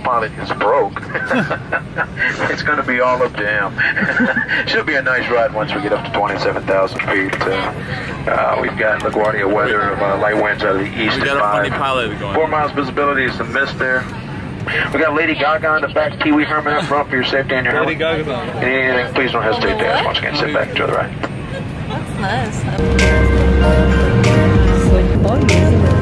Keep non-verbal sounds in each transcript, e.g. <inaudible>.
pilot is broke, <laughs> it's going to be all up to him. <laughs> Should be a nice ride once we get up to 27,000 feet. Uh, uh, we've got LaGuardia weather of uh, light winds out of the east. We got at a funny pilot going. Four miles visibility is some mist there. We got Lady Gaga in the back, Kiwi Herman up front for your safety and your Lady. Gaga's on. Anything, please don't hesitate to ask. Once again, sit back, enjoy the ride. That's nice. It's like fun,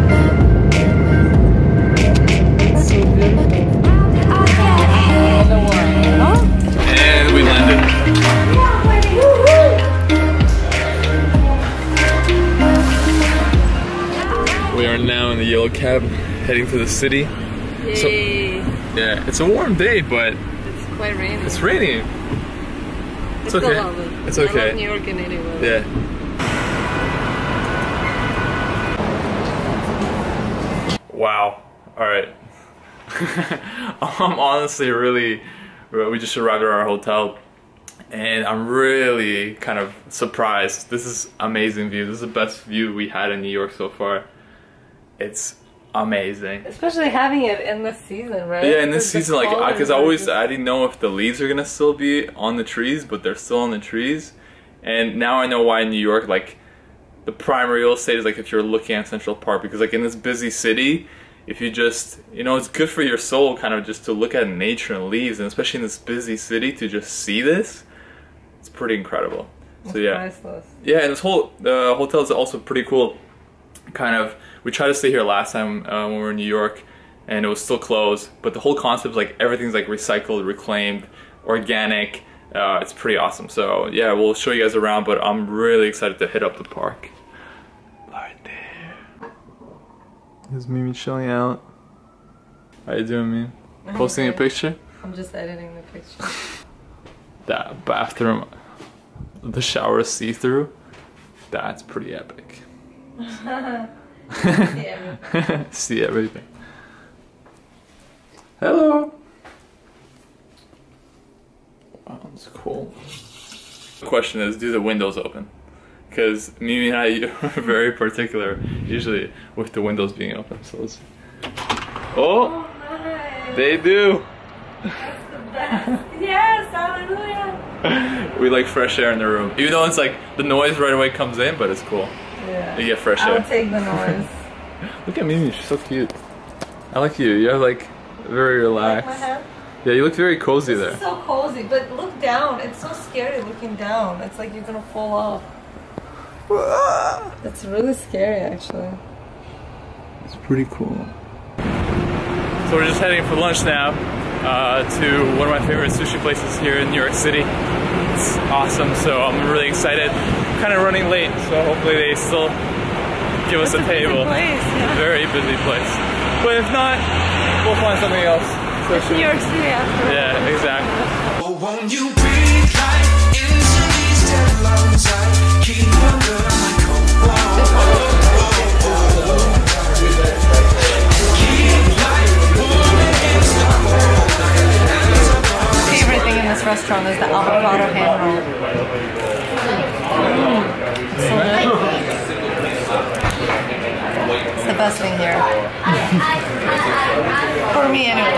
heading to the city. So- Yeah, it's a warm day, but it's quite rainy. it's raining. It's I still okay. it. It's okay. New York. Yeah. Wow. All right. I'm <laughs> um, honestly really. We just arrived at our hotel, and I'm really kind of surprised. This is amazing view. This is the best view we had in New York so far. It's amazing. Especially having it in this season, right? Yeah, in this season, like, because I always, I didn't know if the leaves are gonna still be on the trees, but they're still on the trees. And now I know why in New York, like, the prime real estate is like if you're looking at Central Park, because like in this busy city, if you just, you know, it's good for your soul, kind of just to look at nature and leaves, and especially in this busy city, to just see this, it's pretty incredible. So yeah. priceless. Yeah, and this whole the hotel is also pretty cool. Kind of, we tried to stay here last time uh, when we were in New York, and it was still closed. But the whole concept, is like everything's like recycled, reclaimed, organic. Uh, it's pretty awesome. So yeah, we'll show you guys around. But I'm really excited to hit up the park. Right there. Here's Mimi chilling out. How you doing, Mimi? Posting a picture. I'm just editing the picture. <laughs> That bathroom, the shower see through. That's pretty epic. <laughs> <laughs> See everything. Hello. Wow, that's cool. The question is, do the windows open? Because Mimi and I <laughs> are very particular, usually with the windows being open. So let's. Oh, oh they do. That's the best. yes, hallelujah. <laughs> We like fresh air in the room, even though it's like the noise right away comes in, but it's cool. Yeah. You get fresh I'll air. take the <laughs> noise. Look at Mimi, she's so cute. I like you. You're like very like my relaxed. hair? Yeah, you look very cozy This there. is so cozy, but look down. It's so scary looking down. It's like you're gonna fall off. It's really scary, actually. It's pretty cool. So we're just heading for lunch now uh, to one of my favorite sushi places here in New York City. It's awesome, so I'm really excited. Kind of running late, so hopefully they still give us a, table. Place, yeah. Very busy place. But if not, we'll find something else. It's New York City after. Yeah, exactly.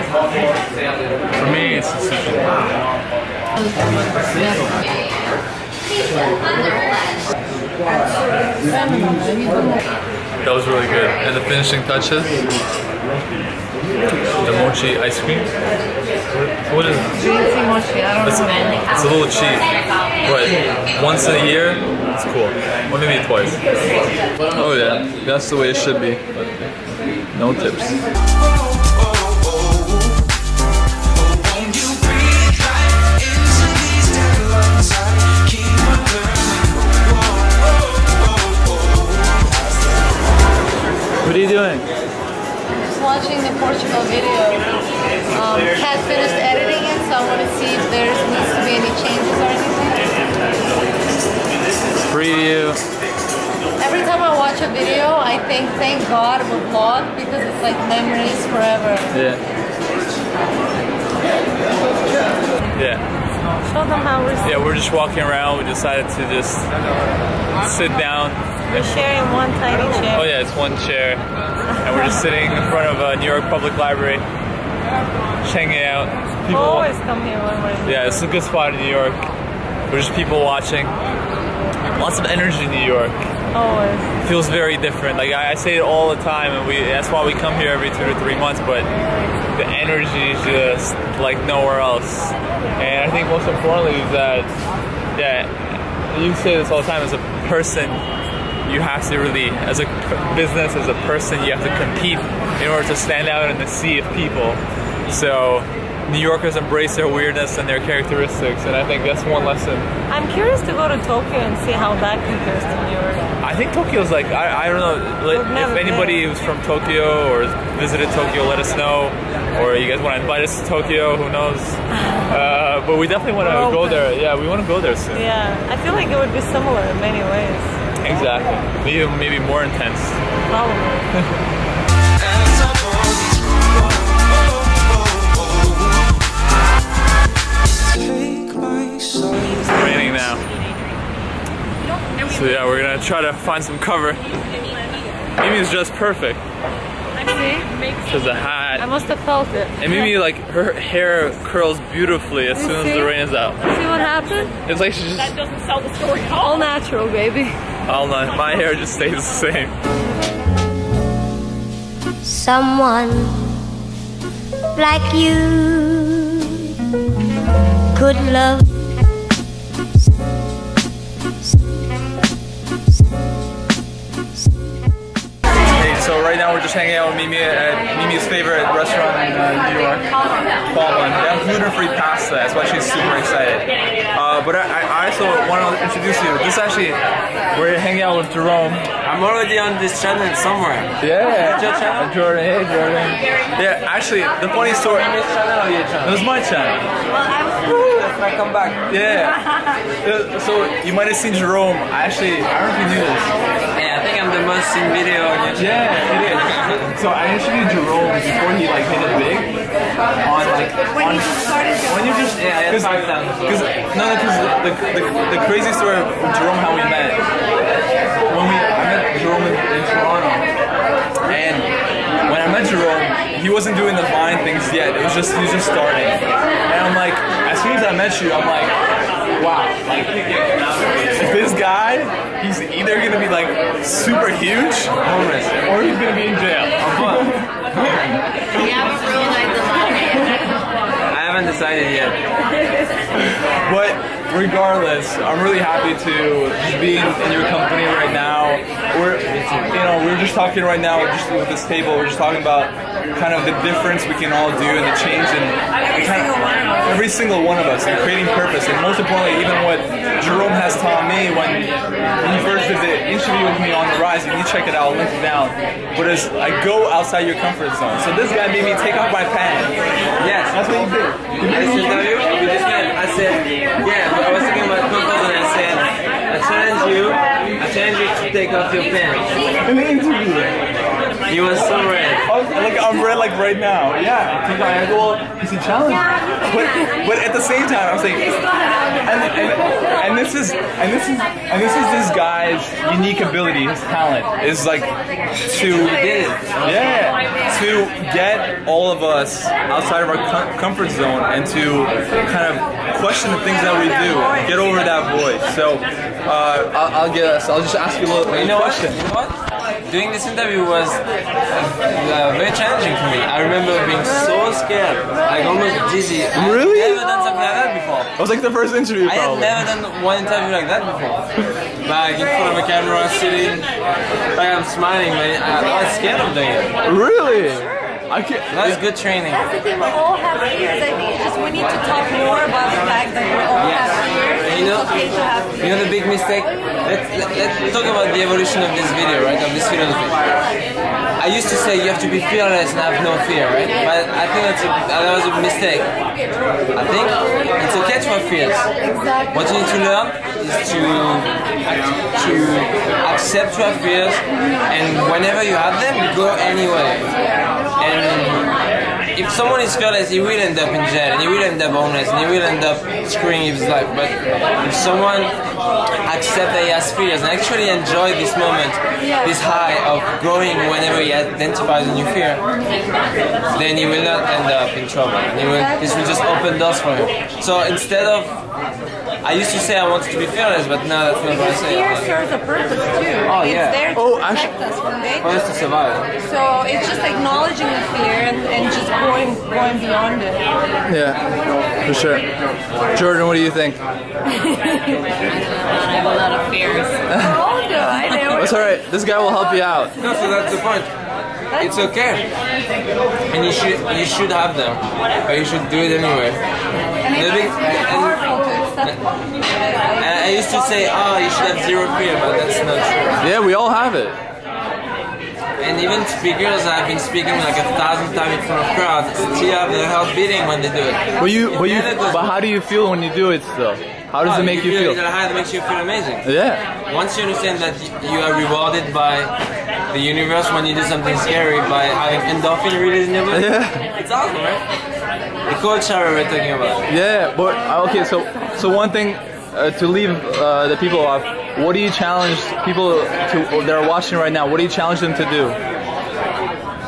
For me, it's the sushi. That was really good. And the finishing touches, the mochi ice cream. What is it? It's, it's a little cheap, but once in a year, it's cool. Or maybe twice. Oh yeah, that's the way it should be. No tips. Doing? Just watching the Portugal video. Um, Kat finished editing it, so I want to see if there needs to be any changes or anything. Preview. Every time I watch a video, I think, thank God with vlog because it's like memories forever. Yeah. Yeah. Show them how we're Yeah, we're just walking around. We decided to just sit down. We're sharing one tiny oh. chair. Oh yeah, it's one chair, and we're just sitting in front of a New York Public Library. just hanging out. People, Always come here when we're in yeah, it's a good spot in New York. We're just people watching. Lots of energy in New York. Always. feels very different. Like I, I say it all the time, and we that's why we come here every two to three months. But the energy is just like nowhere else. And I think most importantly is that, yeah, you say this all the time. As a person, you have to really, as a business, as a person, you have to compete in order to stand out in the sea of people. So. New Yorkers embrace their weirdness and their characteristics, and I think that's one lesson I'm curious to go to Tokyo and see how that compares to New York. I think Tokyo's like I, I don't know like, if anybody been. who's from Tokyo or visited Tokyo, let us know. Or you guys want to invite us to Tokyo? Who knows? <laughs> Uh, but we definitely want to go there. Yeah, we want to go there soon. Yeah, I feel like it would be similar in many ways. Exactly. Maybe maybe more intense. Probably. As I fall, take my side. It's raining now. So yeah, we're gonna try to find some cover. Mimi's just perfect. See? She has a I hat. must have felt it. And Mimi, like, her hair curls beautifully as You soon as the rain is out. See what happened? It's like she just, doesn't sell the story All natural, baby. I don't know, my hair just stays the same. someone like you could love just hanging out with Mimi at Mimi's favorite restaurant in uh, New York, Baldwin. They have gluten-free pasta. That's why she's super excited. Uh, but I, I also want to introduce you. This actually, we're hanging out with Jerome. I'm already on this channel somewhere. Yeah, Your channel? Jordan. Hey, Jordan. Yeah, actually, the funny story. This channel or your It was my channel. If I come back. Yeah. <laughs> Uh, So you might have seen Jerome. Actually, I don't know if you knew this. Yeah, I think I'm the most seen video on your. Yeah, it is. So I interviewed Jerome before he like hit it big on like when you just started. When you just Yeah, I had cause, five thousand Because no, because the, the, the crazy story of Jerome how we met. When we I met Jerome in, in Toronto, and when I met Jerome, he wasn't doing the Vine things yet. It was just he was just starting, and I'm like, as soon as I met you, I'm like, wow, like this guy, he's either gonna be like super huge, or he's gonna be in jail. You haven't realized the I haven't decided yet. But regardless, I'm really happy to just be in, in your company right now. We're, you know, we're just talking right now, just with this table. We're just talking about kind of the difference we can all do and the change in every single one of us, every single one of us, and creating purpose. And most importantly, even what Jerome has taught me when when you first did the interview with me on the Rise. and You check it out. I'll link it down. But as I go outside your comfort zone. So this guy made me take off my pants. Yes. That's what you did. This interview, we just met. I said, yeah, but I was thinking about purpose and I said, I challenge you, I challenge you to take off your pants. In the interview. You was so <laughs> red. Oh, like I'm red like right now. Yeah. Take my well, it's a challenge. But but at the same time, I'm saying, and, and, and this is and this is and this is this guy's unique ability, his talent is like to yeah to get all of us outside of our com- comfort zone and to kind of question the things that we do, get over that voice. So uh, I'll, I'll guess I'll just ask you a little You know what? question. You know what? Doing this interview was uh, very challenging for me. I remember being so scared, like almost dizzy. I Really? had never done something like that before. It was like the first interview, I had never done one interview like that before. Like in front of a camera, sitting, like I'm smiling, but I, I was scared of doing it. Really? I can't. That's good training. That's the thing, we all have fears. I think it's just we need to talk more about the fact that we all Yes. have fears. You know, it's okay to have fears. you know the big mistake. Let's let, let's talk about the evolution of this video, right? Of this philosophy. I used to say you have to be fearless and have no fear, right? But I think that's a, that was a mistake. I think it's okay to have fears. What you need to learn is to to accept your fears, and whenever you have them, go anyway. And someone is fearless, he will end up in jail, and he will end up homeless, and he will end up screwing his life. But if someone accepts that he has fears and actually enjoy this moment, this high of growing whenever he identifies a new fear, then he will not end up in trouble. And he will, this will just open doors for him. So instead of I used to say I wanted to be fearless, but now that's not what I say. Fear I'm like, serves a purpose too. Oh, it's yeah. there to Oh, protect actu- us from danger. for us to survive. So it's just acknowledging the fear and, and just going going beyond it. Yeah, for sure. Jordan, what do you think? I have a lot of fears. oh no, I know. That's all right. This guy will help you out. No, so that's the point. It's okay, and you should you should have them, but you should do it anyway. And The And I used to say, oh, you should have zero fear, but that's not true. Yeah, we all have it. And even speakers, I've been speaking like a thousand times in front of crowds, still have their heart beating when they do it. But you, but you, Yeah, that does- but how do you feel when you do it still? How does Oh, it make you feel? It's a high that makes you feel amazing. Yeah. Once you understand that you are rewarded by the universe when you do something scary by having endorphin release in your body, Yeah. it's awesome, right? The cold shower we're talking about. Yeah, but uh, okay. So, so one thing uh, to leave uh, the people off. What do you challenge people to that are watching right now? What do you challenge them to do?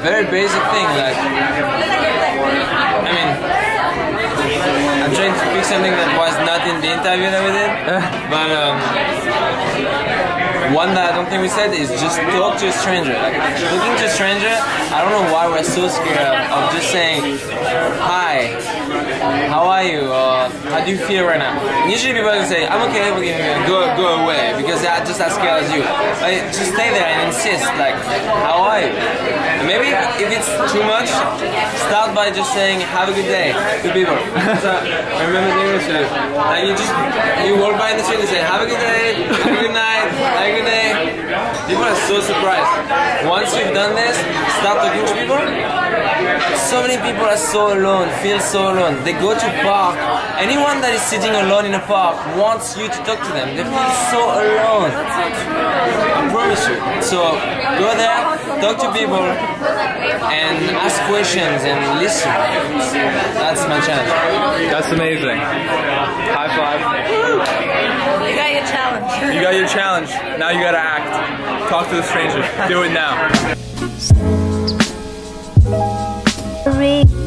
Very basic thing, like I mean, I'm trying to pick something that was not in the interview that we did, but um, one that I don't think we said is just talk to a stranger. Like talking to a stranger, I don't know why we're so scared of, just saying hi, how are you, or how do you feel right now. And usually people will say I'm okay, we're go go away because they are just as scared as you. But just stay there and insist like how are you. And maybe if it's too much, start by just saying have a good day to people. <laughs> so I remember this. uh, Like you just you walk by in the street and say have a good day, have a good night, have a good day. People are so surprised. Once you've done this, start talking to people. So many people are so alone, feel so alone. They go to park. Anyone that is sitting alone in a park wants you to talk to them. They feel so alone. I promise you. So go there, talk to people, and ask questions and listen. That's my challenge. That's amazing. High five. You got your challenge. You got your challenge. Now you gotta act. Talk to the stranger. Do it now. Read